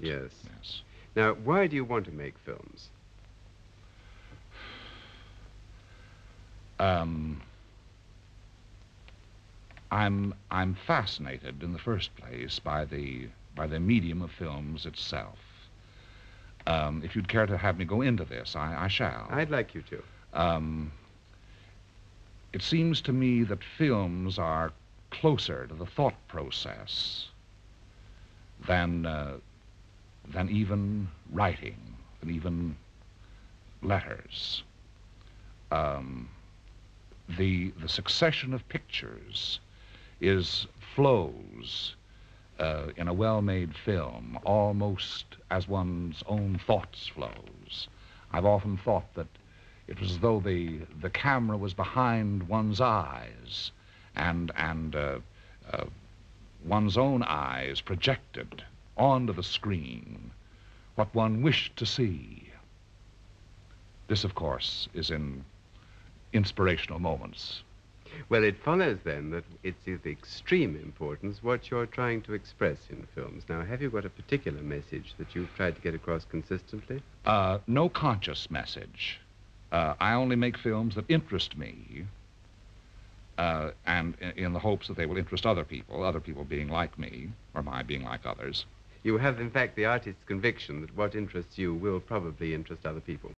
Yes. Yes. Now, why do you want to make films? Um, I'm I'm fascinated in the first place by the by the medium of films itself. Um, if you'd care to have me go into this, I, I shall. I'd like you to. Um, it seems to me that films are closer to the thought process than uh, than even writing, than even letters. Um, the the succession of pictures is flows uh, in a well-made film almost as one's own thoughts flows. I've often thought that it was as though the the camera was behind one's eyes, and and uh, uh, one's own eyes projected onto the screen what one wished to see. This, of course, is in inspirational moments. Well, it follows then that it's of extreme importance what you're trying to express in films. Now, have you got a particular message that you've tried to get across consistently? Uh, no conscious message. Uh, I only make films that interest me, uh, and in, in the hopes that they will interest other people, other people being like me, or my being like others. You have, in fact, the artist's conviction that what interests you will probably interest other people.